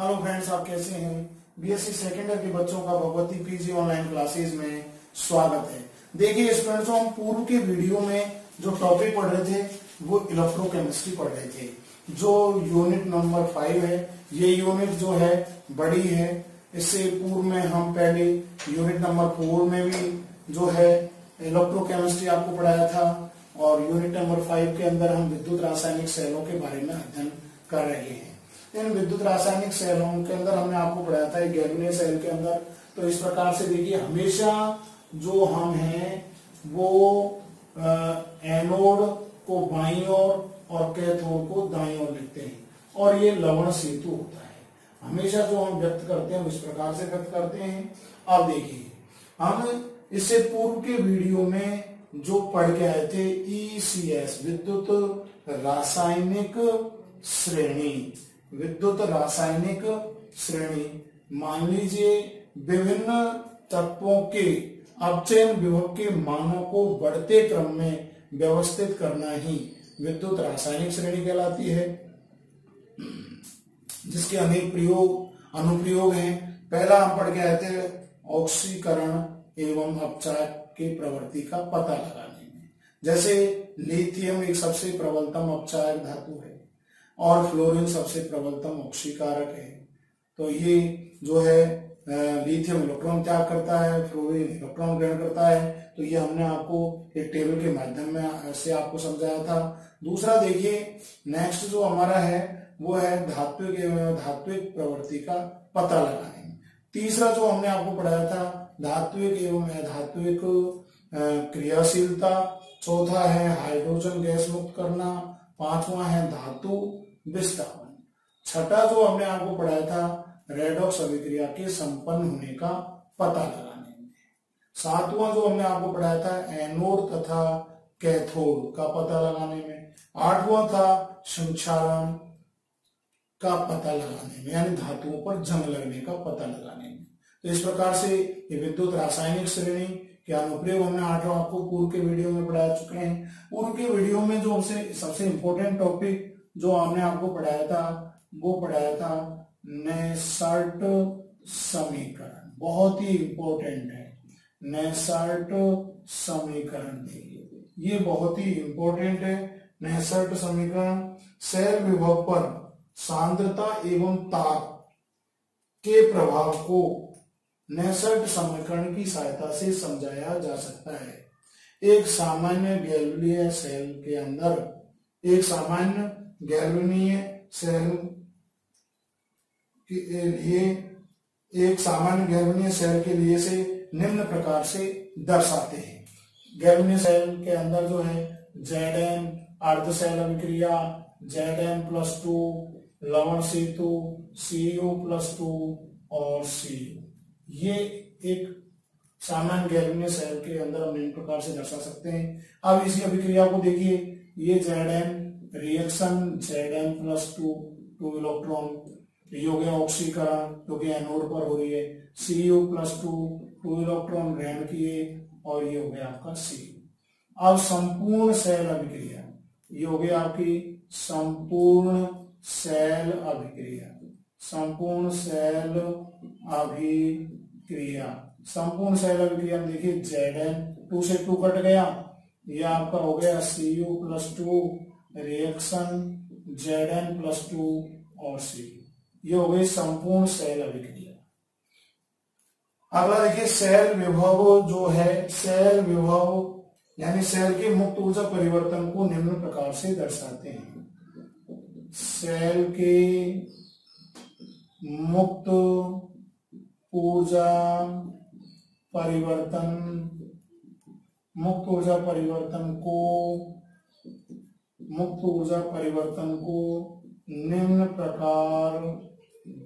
Hello friends आप कैसे हैं? बीएससी सेकेंड ईयर के बच्चों का भगवती पीजी ऑनलाइन क्लासेस में स्वागत है। देखिए स्टूडेंट्स हम पूर्व के वीडियो में जो टॉपिक पढ़ रहे थे, वो इलेक्ट्रोकेमिस्ट्री पढ़ रहे थे। जो यूनिट नंबर फाइव है, ये यूनिट जो है, बड़ी है। इससे पूर्व में हम पहले यूनिट नंबर फोर में भी जो है इलेक्ट्रोकेमिस्ट्री आपको पढ़ाया था और यूनिट नंबर फाइव के अंदर हम विद्युत रासायनिक सेलों के बारे में अध्ययन कर रहे हैं। इन विद्युत रासायनिक सेलों के अंदर हमने आपको पढ़ाया था गैल्वेनियस सेल के अंदर। तो इस प्रकार से देखिए, हमेशा जो हम हैं, वो एनोड को बाई ओर और कैथोड को दाई ओर लिखते हैं। और ये लवण सेतु होता है। हमेशा जो हम व्यक्त करते हैं इस प्रकार से व्यक्त करते हैं। अब देखिए, हम इससे पूर्व के वीडियो में जो पढ़ के आए थे ईसीएस e विद्युत रासायनिक श्रेणी। विद्युत रासायनिक श्रेणी। मान लीजिए विभिन्न तत्वों के अपचयन विभव के मानों को बढ़ते क्रम में व्यवस्थित करना ही विद्युत रासायनिक श्रेणी कहलाती है। जिसके अनेक प्रयोग, अनुप्रयोग हैं। पहला हम पढ़ के आए थे, ऑक्सीकरण एवं अपचार के प्रवृत्ति का पता लगाने में। जैसे, लिथियम एक सबसे प्रबलतम अपचार धातु है। और फ्लोरीन सबसे प्रबलतम ऑक्सीकारक है। तो ये जो है लिथियम इलेक्ट्रॉन त्याग करता है फ्लोरीन इलेक्ट्रॉन ग्रहण करता है। तो ये हमने आपको एक टेबल के माध्यम में से आपको समझाया था। दूसरा देखिए नेक्स्ट जो हमारा है, वो है धात्विक धात्विक प्रवृत्ति का पता लगाने। तीसरा जो हमने आपको पढ़ाया था, धात्विक एवं धात्विक क्रियाशीलता। चौथा है हाइड्रोजन गैस मुक्त करना। पांचवा है धातु। विस्थापन छठा जो हमने आपको पढ़ाया था रेडॉक्स अभिक्रिया के संपन्न होने का पता लगाने में। सातवां जो हमने आपको पढ़ाया था एनोड तथा कैथोड का पता लगाने में। आठवां था संक्षारण का पता लगाने में, यानी धातुओं पर जंग लगने का पता लगाने में। तो इस प्रकार से ये विद्युत रासायनिक श्रेणी के अनुप्रयोग हमने आठवां आपको पूर्व के वीडियो में पढ़ा चुके हैं। पूर्व के वीडियो में जो हमसे सबसे इंपॉर्टेंट टॉपिक जो हमने आपको पढ़ाया था, वो पढ़ाया था नेसर्ट समीकरण। बहुत ही इंपॉर्टेंट है। नेसर्ट समीकरण देखिए ये बहुत ही इंपॉर्टेंट है। नेसर्ट समीकरण सेल विभव पर सांद्रता एवं ताप के प्रभाव को नेसर्ट समीकरण की सहायता से समझाया जा सकता है। एक सामान्य गैल्वलीय सेल के अंदर एक सामान्य गैल्वेनीय सेल के लिए एक सामान्य गैल्वेनीय सेल के लिए से निम्न प्रकार से दर्शाते हैं। गैल्वेनीय सेल के अंदर जो है जेड एन अर्ध सेल अभिक्रिया जेड एन प्लस टू लवण सेतु, सीयू प्लस टू और सी ये एक सामान्य गैल्वेनीय सेल के अंदर हम निम्न प्रकार से दर्शा सकते हैं। अब इसी अभिक्रिया को देखिए, ये Z N reaction Z N plus two two electron ये हो गया ऑक्सीकरण क्योंकि एनोड पर हो रही है। C U plus two two electron ग्रहण किए और ये हो गया आपका सी अब संपूर्ण सेल अभिक्रिया। ये हो गया आपकी संपूर्ण सेल अभिक्रिया। संपूर्ण सेल अभिक्रिया। संपूर्ण सेल अभिक्रिया देखिए जेड एन टू से टू कट गया। ये आपका हो गया C U plus two reaction Z N plus two और सी ये हो गई संपूर्ण सेल अभिक्रिया। अगला देखिए सेल विभव जो है सेल विभव यानी सेल के मुक्त ऊर्जा परिवर्तन को निम्न प्रकार से दर्शाते हैं। सेल के मुक्त ऊर्जा परिवर्तन, मुक्त ऊर्जा परिवर्तन को मुक्त ऊर्जा परिवर्तन को निम्न प्रकार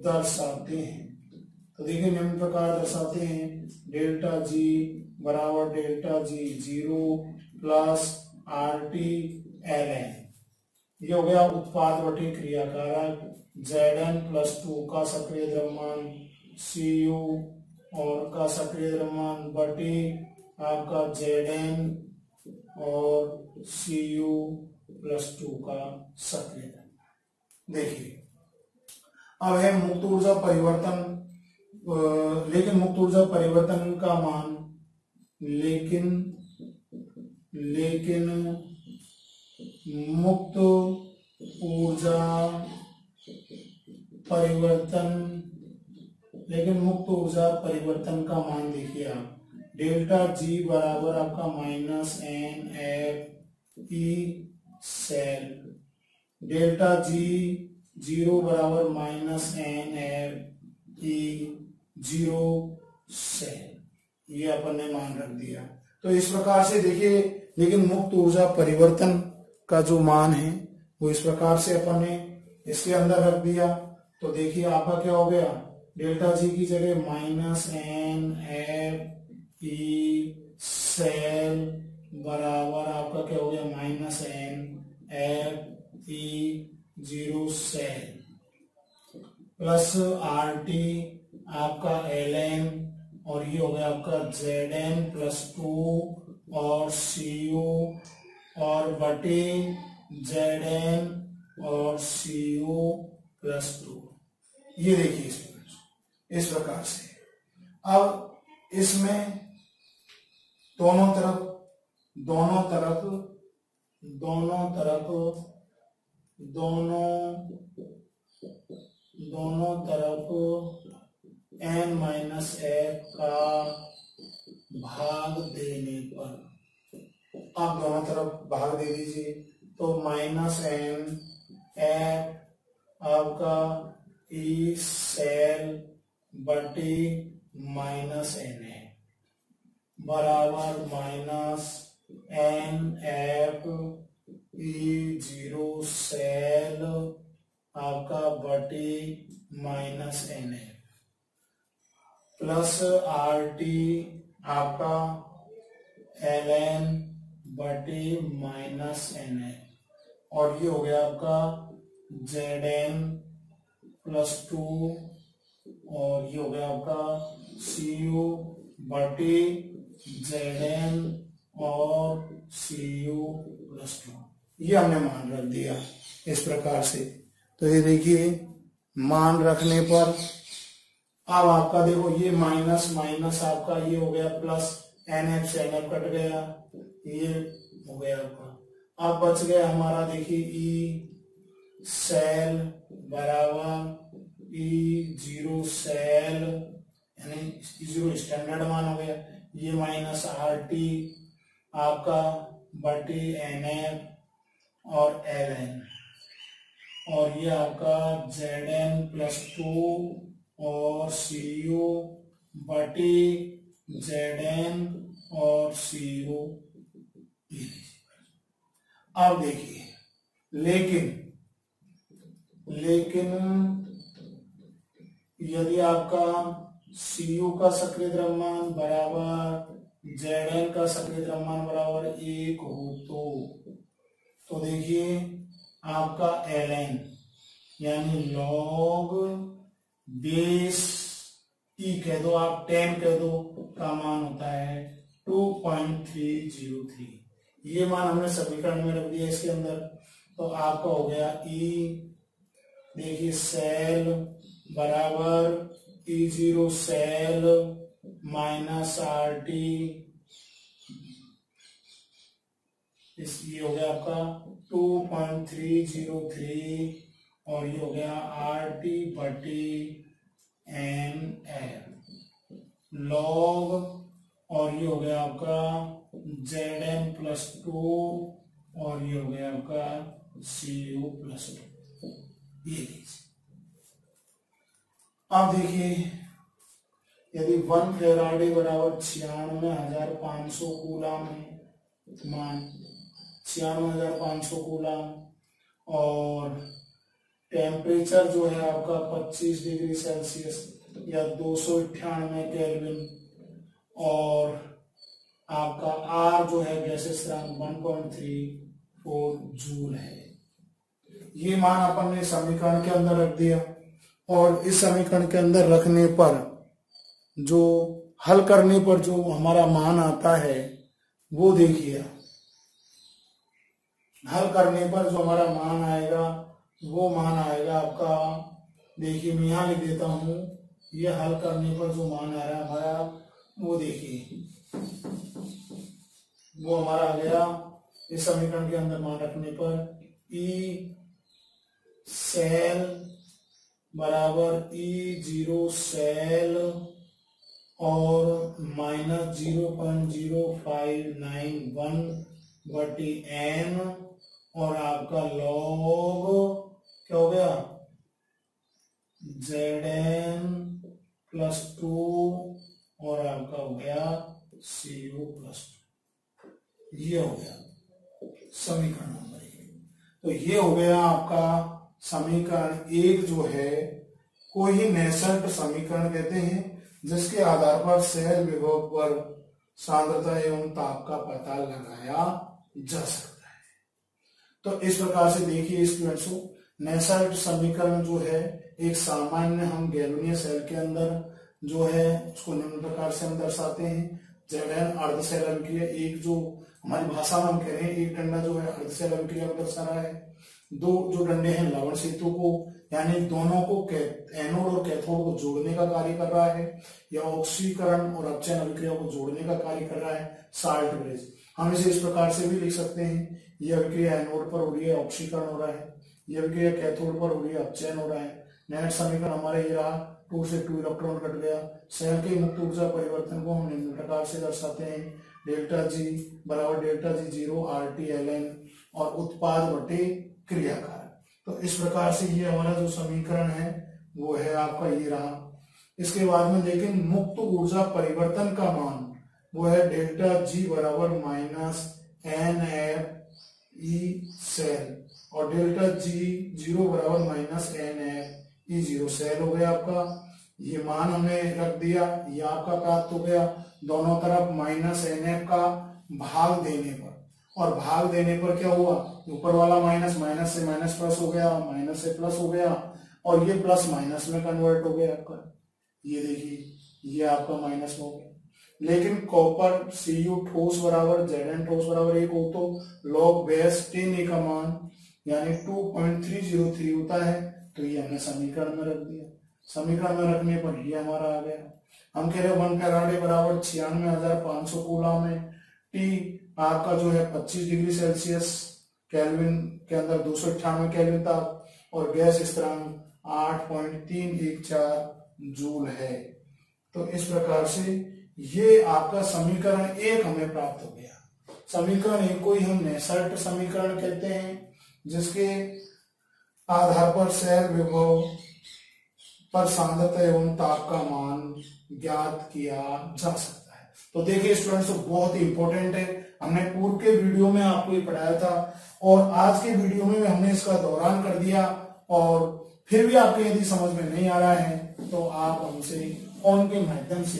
दर्शाते हैं। तो देखिए, निम्न प्रकार दर्शाते हैं। डेल्टा जी बराबर delta G zero plus R T L N ये हो गया उत्पाद बटे क्रियाकारक। जेड एन प्लस टू का सक्रिय द्रव्यमान सी यू और का सक्रिय द्रव्यमान बटे आपका जेड एन और सी यू प्लस टू का सक्रिय देखिए, अब है मुक्त ऊर्जा परिवर्तन लेकिन मुक्त ऊर्जा परिवर्तन का मान, लेकिन लेकिन मुक्त ऊर्जा परिवर्तन, लेकिन मुक्त ऊर्जा परिवर्तन का मान देखिए आप। डेल्टा जी बराबर आपका minus N F E cell. Delta G zero बराबर minus N F E zero cell. ये अपन ने मान रख दिया। तो इस प्रकार से देखिए, लेकिन मुक्त ऊर्जा परिवर्तन का जो मान है, वो इस प्रकार से अपन ने इसके अंदर रख दिया। तो देखिए, आपका क्या हो गया? डेल्टा जी की जगह minus N F E cell बराबर आपका क्या हो गया? Minus N F E zero cell plus R T आपका एल एन और ये हो गया आपका जेड एन प्लस टू और सी यू और बटे जेड एन और सी यू प्लस टू ये देखिए इसमें इस प्रकार से। अब इसमें दोनों तरफ़ दोनों तरफ़ दोनों तरफ़, दोनों दोनों तरफ़ एन माइनस एफ़ का भाग देने पर। आप दोनों तरफ़ भाग दे दीजिए तो माइनस एन एफ़ आपका ई सेल बटी माइनस एन है। बराबर minus N F E zero cell आपका बटी minus N F. Plus R T आपका एल एन बटी माइनस एन एफ़। और ये हो गया आपका जेड एन प्लस टू। और ये हो गया आपका सी यू बटी जेड एन और सी यू प्लस ये हमने मान रख दिया इस प्रकार से। तो ये देखिए, मान रखने पर अब आपका देखो, ये माइनस माइनस आपका ये हो गया, प्लस एन एफ़ से एन एफ़ कट गया, ये हो गया आपका। अब बच गया हमारा, देखिए, ई सेल बराबर ई ज़ीरो सेल, यानी ज़ीरो स्टैंडर्ड मान हो गया, ये माइनस आर टी आपका बटी एन एफ़ और एल एन और ये आपका जेड एन प्लस टू और सी यू बटी जेड एन और सी यू अब देखिए, लेकिन लेकिन यदि आपका सी यू का सक्रिय द्रव्यमान बराबर जेड का सक्रिय द्रव्यमान बराबर एक हो तो। तो देखिए, आपका एल एन यानी लॉग बेस ई कह दो, आप टेन कह दो, का मान होता है two point three zero three ये मान हमने समीकरण में रख दिया इसके अंदर। तो आपका हो गया ई देखिए सेल बराबर E zero cell minus R T इस ये हो गया आपका two point three zero three और ये हो गया आर टी बटी एन एल। लॉग और ये हो गया आपका जेड एन प्लस टू और ये हो गया आपका सी यू प्लस टू। ये अब देखिए यदि वन फेराडे बराबर छियानवे हज़ार पाँच सौ कूलाम है मान छियानवे हज़ार पाँच सौ कूलाम और टेम्परेचर जो है आपका 25 डिग्री सेल्सियस या दो सौ अठानवे केल्विन और आपका आर जो है गैसेस थ्री फोर जूल है। ये मान अपन ने समीकरण के अंदर रख दिया। और इस समीकरण के अंदर रखने पर जो हल करने पर जो हमारा मान आता है, वो देखिए हल करने पर जो हमारा मान आएगा, वो मान आएगा आपका। देखिए, मैं यहाँ लिख देता हूँ, ये हल करने पर जो मान आ रहा हमारा, वो देखिए। वो हमारा आ गया इस समीकरण के अंदर मान रखने पर। ई सेल बराबर ई ज़ीरो सेल और minus zero point zero five nine one बटी एन और आपका लॉग क्या हो गया? जेड एन प्लस टू और आपका हो गया सी यू प्लस टू ये हो गया समीकरण नंबर एक। तो ये हो गया आपका समीकरण एक जो है को ही समीकरण कहते हैं। जिसके आधार पर सेल विभव पर सांद्रता एवं ताप का पता लगाया जा सकता है। तो इस प्रकार से देखिए स्टूडेंट्स नेसल्ट समीकरण जो है, एक सामान्य हम गैलोनिया सेल के अंदर जो है, उसको निम्न प्रकार से हम दर्शाते हैं। जेड एन अर्ध सेल अभिक्रिया एक जो हमारी भाषा में हम कह रहे हैं, एक डंडा जो है अर्ध सेल अभिक्रिया को दर्शा रहा है। दो जो डंडे हैं, लवण सेतु को यानी दोनों को एनोड और कैथोड को जोड़ने का कार्य कर रहा है, या ऑक्सीकरण और अपचयन अभिक्रिया को जोड़ने का कार्य कर रहा है साल्ट ब्रिज हम इसे इस प्रकार से भी लिख सकते हैं यह अभिक्रिया एनोड पर हो रही है, ऑक्सीकरण हो रहा है यह अभिक्रिया कैथोड पर हो रही है, अपचयन हो रहा है। नेट समीकरण हमारे ये रहा, टू से टू इलेक्ट्रॉन कट गया। सेल के मुक्त ऊर्जा परिवर्तन को हम निम्न प्रकार से दर्शाते हैं, डेल्टा जी बराबर delta G zero R T L N और उत्पाद बटे क्रियाकार। तो इस प्रकार से ये हमारा जो समीकरण है, वो है आपका ये रहा। इसके बाद में लेकिन मुक्त ऊर्जा परिवर्तन का मान, वो है डेल्टा जी बराबर minus N F E cell, और डेल्टा जी ज़ीरो बराबर minus N F E zero cell हो गया आपका। ये मान हमने रख दिया, ये आपका प्राप्त हो गया। दोनों तरफ़ माइनस एन एफ़ का भाग देने पर। और भाग देने पर क्या हुआ? ऊपर वाला माइनस माइनस से माइनस प्लस हो गया माइनस से प्लस हो गया, और ये प्लस माइनस में कन्वर्ट हो गया आपका। ये देखिए, ये आपका माइनस हो गया। लेकिन कॉपर सी यू ठोस बराबर जेड एन ठोस बराबर एक हो तो लॉग बेस टेन ए का मान, यानी two point three zero three होता है तो ये हमने समीकरण में रख दिया। समीकरण में रखने पर ये हमारा आ गया। हम कह रहे वन फेराडे बराबर छियानवे हज़ार पाँच सौ कूला में टी आपका जो है 25 डिग्री सेल्सियस कैलविन के अंदर दो सौ अट्ठानवे कैलविन था और गैस स्थिरांक आठ पॉइंट तीन एक चार जूल है। तो इस प्रकार से ये आपका समीकरण एक हमें प्राप्त हो गया। समीकरण एक को ही हम नेसर्ट समीकरण कहते हैं, जिसके आधार पर सेल विभव पर सांद्रता एवं ताप का मान ज्ञात किया जा सकता तो देखिए स्टूडेंट्स बहुत ही इंपॉर्टेंट है। हमने पूर्व के वीडियो में आपको ये पढ़ाया था और आज के वीडियो में हमने इसका दौरान कर दिया और फिर भी आपके यदि समझ में नहीं आ रहा है तो आप हमसे फ़ोन के माध्यम से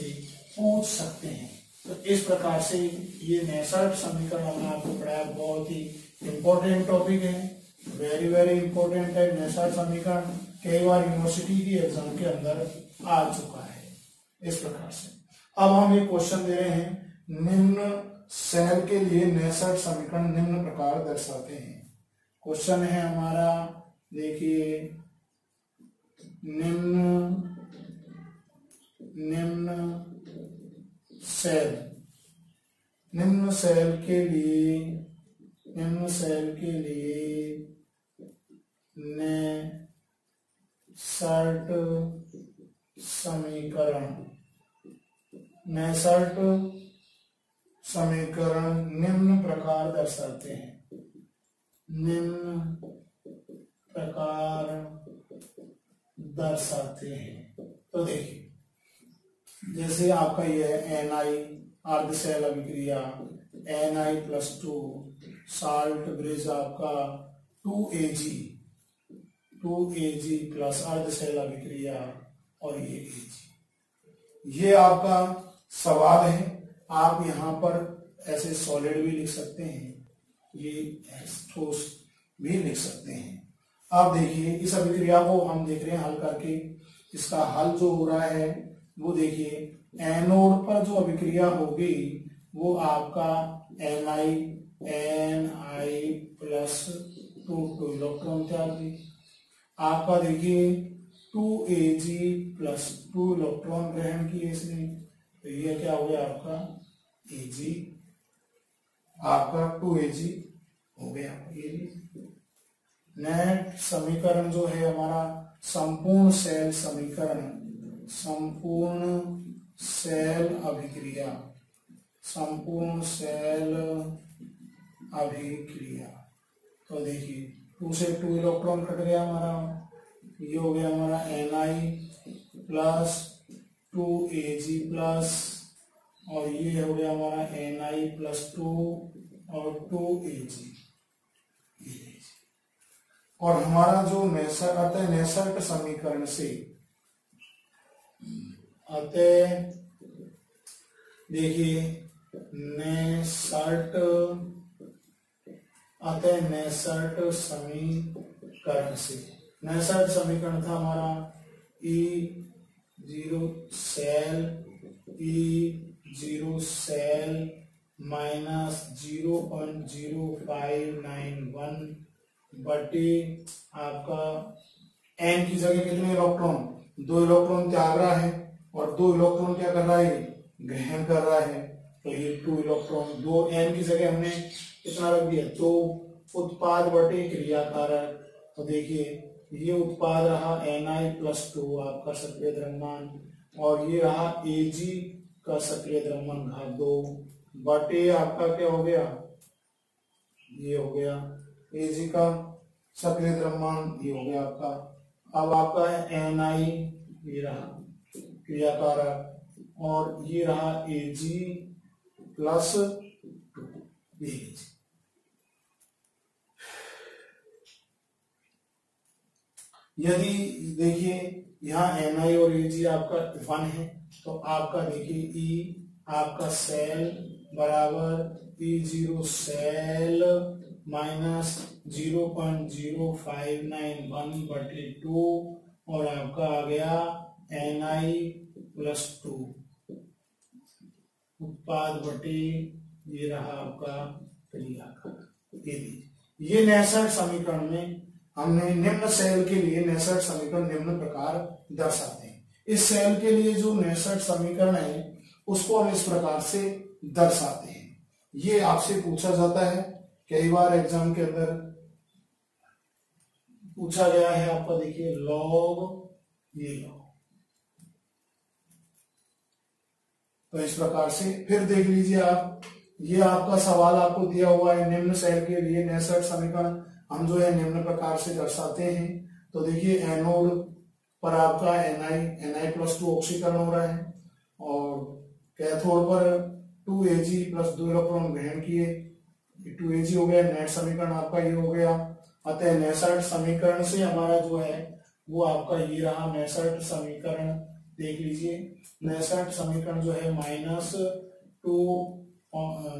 पूछ सकते हैं। तो इस प्रकार से ये नैसर्ग समीकरण हमने आपको पढ़ाया। बहुत ही इंपॉर्टेंट टॉपिक है। वेरी वेरी इंपॉर्टेंट है नैसर्ग समीकरण। कई बार यूनिवर्सिटी की एग्ज़ाम के अंदर आ चुका है। इस प्रकार से। अब हम एक क्वेश्चन दे रहे हैं, निम्न सेल के लिए नैसठ समीकरण निम्न प्रकार दर्शाते हैं। क्वेश्चन है हमारा, देखिए, निम्न निम्न सेल निम्न सेल के लिए, निम्न सेल के लिए ने सर्ट समीकरण। नेसर्ट समीकरण निम्न प्रकार दर्शाते हैं। निम्न प्रकार दर्शाते हैं। तो देखिए, जैसे आपका यह एन आई अर्ध सेल अभिक्रिया N I plus two salt bridge आपका two A G two A G plus अर्ध सेल अभिक्रिया और ये ए जी ये आपका सवाल है। आप यहाँ पर ऐसे सॉलिड भी लिख सकते हैं। ये ठोस भी लिख सकते हैं। आप देखिए, इस अभिक्रिया को हम देख रहे हैं हल करके। इसका हल जो हो रहा है, वो देखिए एनोड पर जो अभिक्रिया होगी, वो आपका N I N I plus two two electron त्यागी आपका देखिए two A G plus two electron ग्रहण किए इसने। तो ये क्या हो गया आपका? ए जी आपका टू ए जी हो गया। ये नेट समीकरण जो है हमारा संपूर्ण सेल समीकरण, संपूर्ण सेल अभिक्रिया, संपूर्ण सेल अभिक्रिया। तो देखिए टू से टू इलेक्ट्रॉन कट गया हमारा, ये हो गया हमारा N I plus two A G plus और ये हो गया हमारा एन आई प्लस टू और टू ए जी और हमारा जो नेसर अतः नेसर्ट समीकरण से अतः देखिए नेसर्ट अतः नेसर्ट समीकरण से। नेसर्ट समीकरण था हमारा E zero cell E zero cell minus zero point zero five nine one बटे आपका एन की जगह कितने इलेक्ट्रॉन दो इलेक्ट्रॉन त्याग रहा है? और दो इलेक्ट्रॉन क्या कर रहा है? ग्रहण कर रहा है। तो ये टू इलेक्ट्रॉन दो एन की जगह हमने कितना रख दिया। दो उत्पाद बटे क्रियाकारक तो देखिए ये उत्पाद रहा एन आई प्लस टू आपका सक्रिय द्रव्यमान, और ये रहा ए जी का सक्रिय द्रव्यमान घात दो। बटे आपका क्या हो गया? ये हो गया ए जी का सक्रिय द्रव्यमान, ये हो गया आपका। अब आपका है एन आई ये रहा क्रियाकारक, और ये रहा ए जी प्लस टू यदि देखिए, यहाँ एन आई और ए जी आपका वन है तो आपका देखिए ई e आपका सेल बराबर E zero cell minus zero point zero five nine one बटे टू और आपका आ गया एन आई प्लस टू उत्पाद बटे, ये रहा आपका क्रिया का ये नैसठ समीकरण में हमने निम्न सेल के लिए नैसठ समीकरण निम्न प्रकार दर्शाते हैं। इस सेल के लिए जो नैसठ समीकरण है, उसको हम इस प्रकार से दर्शाते हैं। ये आपसे पूछा जाता है, कई बार एग्ज़ाम के अंदर पूछा गया है, आपका देखिए लॉग ये लॉग तो इस प्रकार से फिर देख लीजिए आप, ये आपका सवाल आपको दिया हुआ है, निम्न सेल के लिए नैसठ समीकरण हम जो है निम्न प्रकार से दर्शाते हैं। तो देखिए, एनोड पर आपका N I N I plus two ऑक्सीकरण हो रहा है और कैथोड पर टू ए जी प्लस दो इलेक्ट्रॉन ग्रहण किए। टू ए जी हो गया नेट समीकरण आपका ये हो गया। अतः नैसठ समीकरण से हमारा जो है, वो आपका ये रहा। नैसठ समीकरण देख लीजिए। नैसठ समीकरण जो है minus two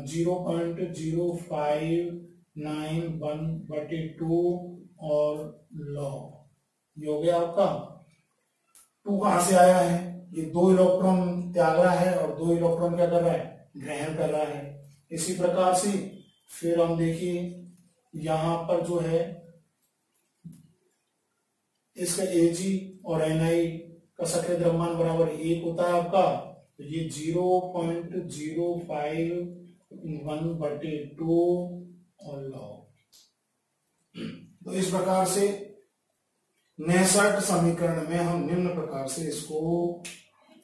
zero point zero five nine one बटे टू और लॉ। ये हो गया आपका। टू कहाँ से आया है? ये दो इलेक्ट्रॉन त्याग रहा है और दो इलेक्ट्रॉन क्या कर रहा है? ग्रहण कर रहा है। इसी प्रकार से फिर हम देखिए, यहाँ पर जो है, इसका ए जी और एन आई का सक्रिय द्रव्यमान बराबर एक होता है आपका। तो ये zero point zero five one बटे टू और तो इस प्रकार से नेसर्ट समीकरण में हम निम्न प्रकार से इसको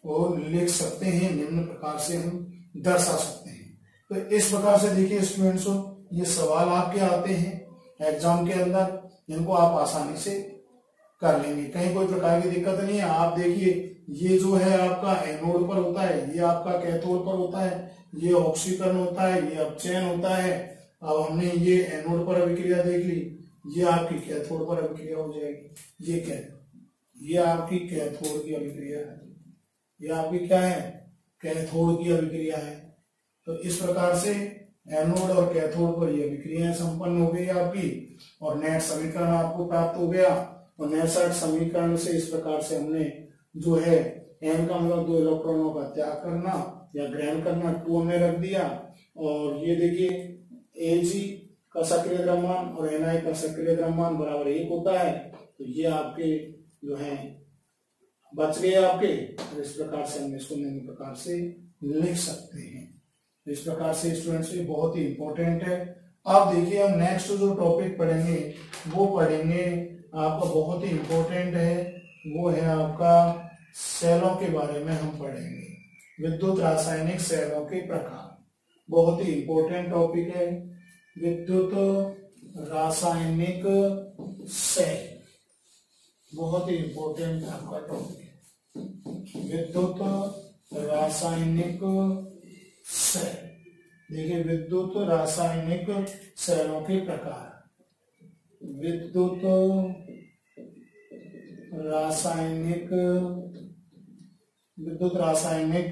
लिख सकते हैं, निम्न प्रकार से हम दर्शा सकते हैं। तो इस प्रकार से देखिए स्टूडेंट्स ये सवाल आपके आते हैं एग्ज़ाम के अंदर, इनको आप आसानी से कर लेंगे। कहीं कोई प्रकार की दिक्कत नहीं है, आप देखिए, ये जो है आपका एनोड पर होता है, ये आपका कैथोड पर होता है, ये ऑक्सीकरण होता है, ये अपचयन होता है अब हमने ये एनोड पर अभिक्रिया देख ली, ये आपकी कैथोड पर अभिक्रिया हो जाएगी। ये क्या ये आपकी कैथोड की अभिक्रिया है। ये आपकी क्या है? कैथोड की अभिक्रिया है। तो इस प्रकार से एनोड और कैथोड पर ये अभिक्रियाएँ संपन्न हो गई आपकी, और नेट समीकरण आपको प्राप्त हो गया। और नेट समीकरण से इस प्रकार से हमने जो है एन का मतलब दो इलेक्ट्रॉनों का त्याग करना या ग्रहण करना टू हमने रख दिया। और ये देखिए ए जी का सक्रिय द्रव्यमान और एन आई का सक्रिय द्रव्यमान बराबर एक होता है तो ये आपके जो है, बच गए आपके। और इस प्रकार से हम इसको निम्न प्रकार से लिख सकते हैं। इस प्रकार से स्टूडेंट्स ये बहुत ही इंपॉर्टेंट है। अब देखिए, हम नेक्स्ट जो टॉपिक पढ़ेंगे, वो पढ़ेंगे आपका बहुत ही इंपॉर्टेंट है। वो है आपका सेलों के बारे में हम पढ़ेंगे। विद्युत रासायनिक सेलों के प्रकार। बहुत ही इंपॉर्टेंट टॉपिक है। विद्युत, रासायनिक, सेल, बहुत ही इंपॉर्टेंट आपका टॉपिक है। विद्युत, रासायनिक, सेल, देखिए विद्युत, रासायनिक सेलों के प्रकार। विद्युत, रासायनिक विद्युत रासायनिक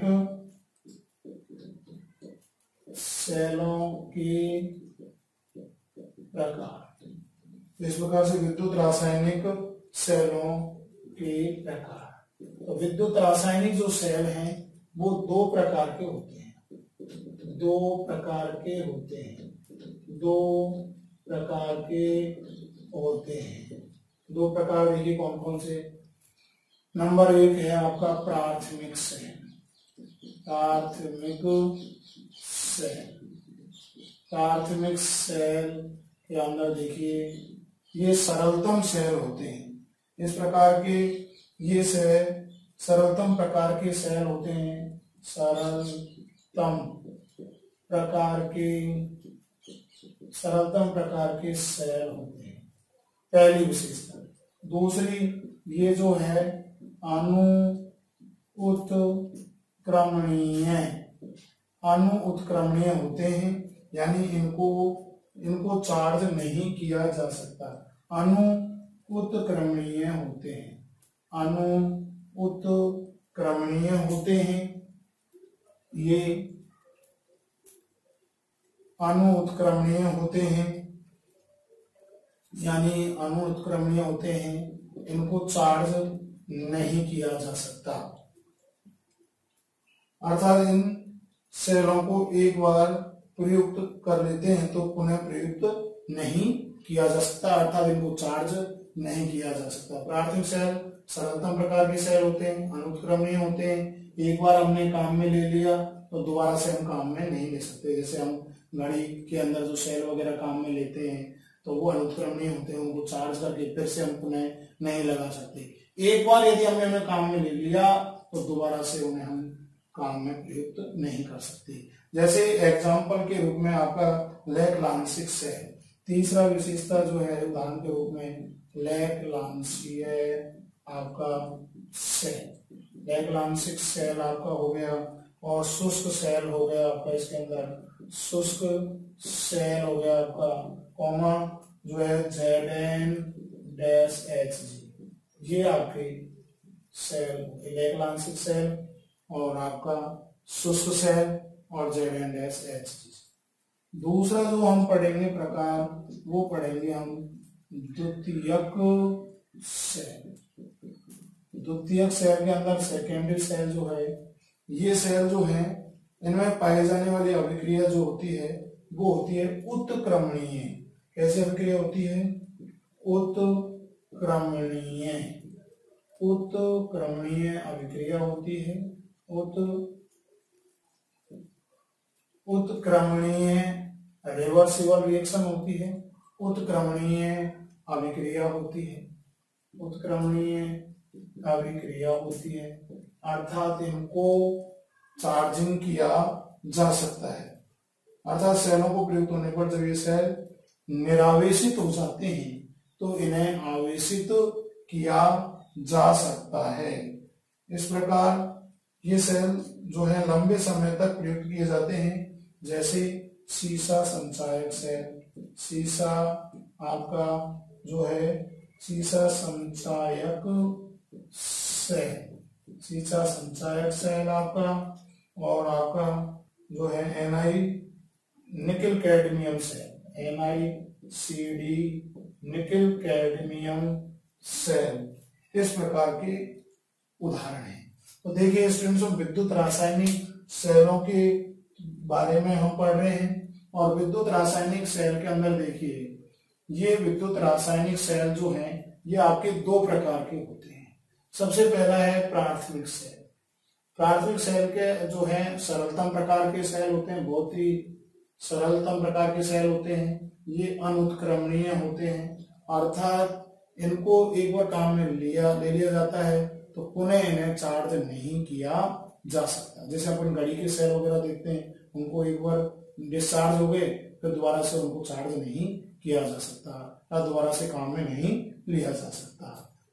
सेलों के प्रकार। इस प्रकार से विद्युत रासायनिक सेलों के प्रकार। तो विद्युत रासायनिक जो सेल हैं, वो दो प्रकार के होते हैं। दो प्रकार के होते हैं। दो प्रकार के होते हैं। दो प्रकार देखिए कौन कौन से। नंबर एक है आपका प्राथमिक सेल। प्राथमिक प्राथमिक सेल के अंदर देखिए, ये सरलतम सेल होते हैं। इस प्रकार के ये सेल सरलतम प्रकार के सेल होते हैं। सरलतम प्रकार के सरलतम प्रकार के सेल होते हैं। पहली विशेषता। दूसरी, ये जो है अनु अनु उत्क्रमणीय होते हैं, यानी इनको इनको चार्ज नहीं किया जा सकता। अनु उत्क्रमणीय होते हैं। अनु उत्क्रमणीय होते हैं, ये अणु उत्क्रमणीय होते हैं, यानी अणु उत्क्रमणीय होते हैं, इनको चार्ज नहीं किया जा सकता। अर्थात इन सेलों को एक बार प्रयुक्त कर लेते हैं तो पुनः प्रयुक्त नहीं किया जा सकता, अर्थात इनको चार्ज नहीं किया जा सकता। प्राथमिक सेल सरलतम प्रकार के सेल होते हैं अनुत्क्रमणीय होते हैं। एक बार हमने काम में ले लिया तो दोबारा से हम काम में नहीं ले सकते। जैसे हम घड़ी के अंदर जो सेल वगैरह काम में लेते हैं तो वो अनुक्रमणीय होते हैं उनको चार्ज करके फिर से हम पुनः नहीं लगा सकते। एक बार यदि हमने उन्हें काम में ले लिया तो दोबारा से उन्हें हम काम में प्रयुक्त नहीं कर सकते। जैसे एग्ज़ाम्पल के रूप में आपका लैक लांसिक सेल तीसरा विशेषता जो है उदाहरण के रूप में लैक लांसीय आपका सेल लैक लांसिक सेल आपका हो गया और शुष्क सेल हो गया आपका इसके अंदर। शुष्क सेल हो गया आपका कॉमा जो है Z N dash H G ये आपके सेल इलेक्ट्रॉनिक सेल और आपका शुष्क सेल और Z N dash H G दूसरा जो हम पढ़ेंगे प्रकार, वो पढ़ेंगे हम द्वितीयक सेल द्वितीयक सेल के अंदर सेकेंडरी सेल जो है, ये सेल जो है, इनमें पाई जाने वाली अभिक्रिया जो होती है, वो होती है उत्क्रमणीय। कैसे अभिक्रिया होती है? उत्क्रमणीय। उत्क्रमणीय अभिक्रिया होती है उत, उत्क्रमणीय रिवर्सिबल रिएक्शन होती है। उत्क्रमणीय अभिक्रिया होती है। उत्क्रमणीय अभिक्रिया होती है। अर्थात इनको चार्जिंग किया जा सकता है। अर्थात सेलों को प्रयुक्त होने पर जब ये सेल निरावेशित हो जाते हैं तो इन्हें आवेशित किया जा सकता है। इस प्रकार ये सेल जो है लंबे समय तक प्रयुक्त किए जाते हैं, जैसे सीसा संचायक सेल। सीसा आपका जो है सीसा संचायक सेल। सीसा संचायक सेल आपका और आपका जो है N I nickel cadmium cell. N I C D nickel cadmium cell. इस प्रकार के उदाहरण है। तो देखिए स्टूडेंट्स विद्युत रासायनिक सेलों के बारे में हम पढ़ रहे हैं और विद्युत रासायनिक सेल के अंदर देखिए, ये विद्युत रासायनिक सेल जो है, ये आपके दो प्रकार के होते हैं। सबसे पहला है प्राथमिक सेल। प्राथमिक सेल के जो है, सरलतम प्रकार के सेल होते हैं, बहुत ही सरलतम प्रकार के सेल होते हैं, ये अनुत्क्रमणीय होते हैं, अर्थात इनको एक बार काम में लिया, ले लिया जाता है तो पुनः इन्हें चार्ज नहीं किया जा सकता। जैसे अपन घड़ी के सेल वगैरह देखते हैं, उनको एक बार डिस्चार्ज हो गए, फिर दोबारा से उनको चार्ज नहीं किया जा सकता या दोबारा से काम में नहीं लिया जा सकता।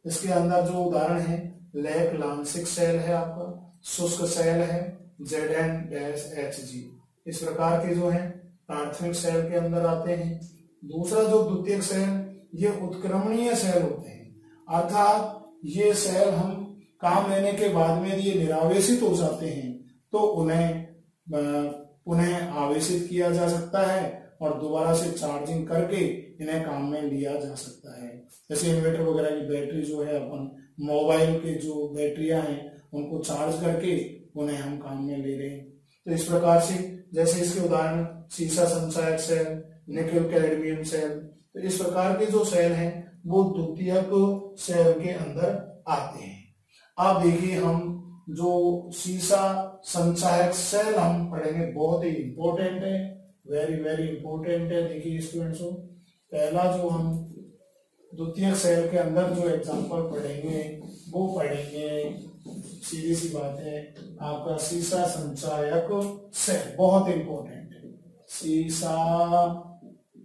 इसके अंदर जो उदाहरण है, लैक लांसिक सेल है आपका, शुष्क सेल है Z N dash H G इस प्रकार के जो है, प्राथमिक सेल के अंदर आते हैं। दूसरा जो द्वितीय सेल ये उत्क्रमणीय सेल होते हैं। अर्थात ये सेल हम काम लेने के बाद में ये निरावेशित हो जाते हैं तो उन्हें पुनः आवेशित किया जा सकता है और दोबारा से चार्जिंग करके इन्हें काम में लिया जा सकता है। जैसे इन्वर्टर वगैरह की बैटरी जो है, अपन मोबाइल के जो बैटरिया हैं, उनको चार्ज करके उन्हें हम काम में ले रहे हैं। तो इस प्रकार से, जैसे इसके उदाहरण सीसा संचायक सेल निकल कैडमियम सेल तो इस प्रकार के जो सेल हैं, वो द्वितीयक सेल के अंदर आते हैं। अब देखिए हम जो सीसा संचायक सेल हम पढ़ेंगे, बहुत ही इंपॉर्टेंट है वेरी वेरी इंपॉर्टेंट है। देखिए स्टूडेंट्स पहला जो हम द्वितीय सेल के अंदर जो एग्जांपल पढ़ेंगे, वो पढ़ेंगे, सीधी सी बात है, आपका सीसा संचायक सेल, बहुत इंपॉर्टेंट है। सीसा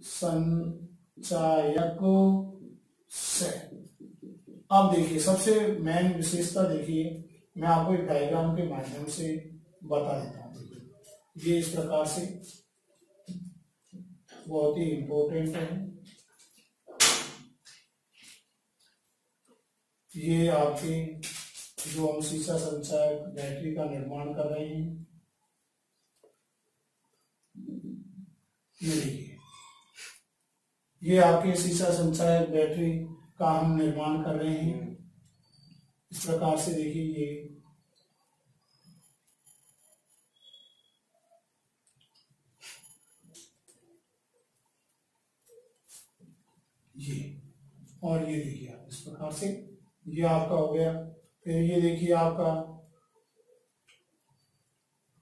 संचायक सेल। अब देखिए, सबसे मेन विशेषता देखिए, मैं आपको एक डायग्राम के माध्यम से बता देता हूँ। ये इस प्रकार से बहुत ही इंपॉर्टेंट है। ये आपके जो हम शीशा संचार बैटरी का निर्माण कर रहे हैं, ये देखिए। ये आपके शीशा संचार बैटरी का हम निर्माण कर रहे हैं। इस प्रकार से देखिए ये ये और ये देखिए आप इस प्रकार से। ये आपका हो गया। फिर ये देखिए आपका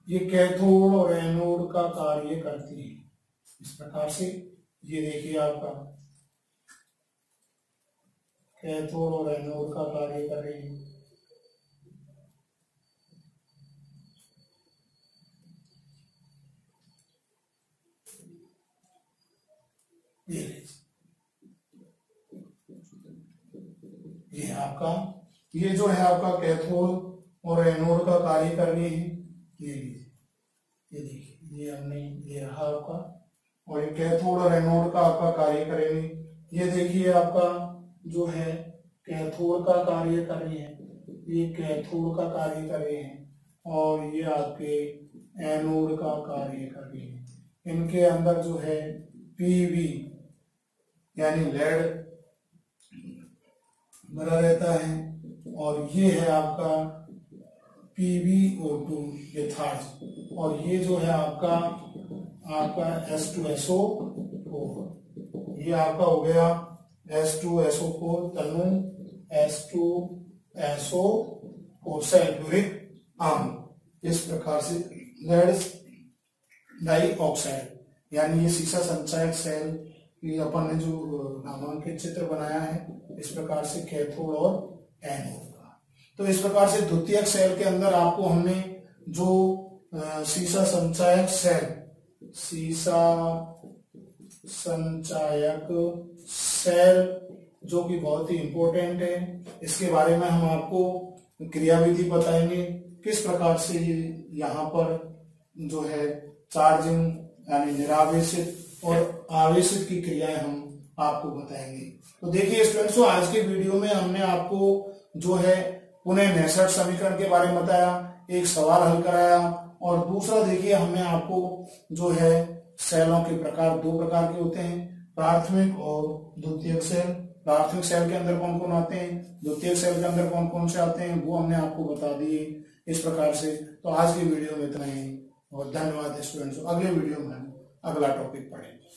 ये कैथोड और एनोड का कार्य करती है। इस प्रकार से ये देखिए आपका कैथोड और एनोड का कार्य कर रही है। ये आपका, ये जो है आपका कैथोड और एनोड का कार्य कर रही है, ये ये देखिए, ये हमने, ये रहा आपका, और ये कैथोड और एनोड का आपका कार्य करेंगे। ये देखिए आपका जो है कैथोड का कार्य कर रहे हैं। ये कैथोड का कार्य कर रहे हैं और ये आपके एनोड का कार्य कर रहे हैं। इनके अंदर जो है पीवी यानी लेड भरा रहता है और ये है आपका PbO2 ये थर्ड और ये जो है आपका आपका एस टू S2SO ये आपका हो गया S2SO4 तनु S2SO4 सल्फ्यूरिक आम इस प्रकार से लेड डाइऑक्साइड यानी ये सीसा संचायक सेल ये अपन ने जो नामांकित चित्र बनाया है, इस प्रकार से कैथोड और एनोड का। तो इस प्रकार से द्वितीयक सेल के अंदर आपको हमने जो सीसा संचायक सेल सीसा संचायक सेल जो कि बहुत ही इंपॉर्टेंट है। इसके बारे में हम आपको क्रियाविधि बताएँगे, किस प्रकार से यहाँ पर जो है चार्जिंग यानी निरावेशित और आवेशित की क्रियाएँ हम आपको बताएँगे। तो देखिए स्टूडेंट्स आज के वीडियो में हमने आपको जो है पुनः नैसठ समीकरण के बारे में बताया, एक सवाल हल कराया और दूसरा देखिए हमने आपको जो है सेलों के प्रकार, दो प्रकार के होते हैं। प्राथमिक और द्वितीय सेल। प्राथमिक सेल के अंदर कौन कौन आते हैं? द्वितीय सेल के अंदर कौन कौन से आते हैं, वो हमने आपको बता दिए इस प्रकार से। तो आज की वीडियो में इतना ही, और धन्यवाद स्टूडेंट्स। अगले वीडियो में हम अगला टॉपिक पढ़ेंगे।